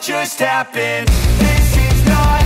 just happened? This is not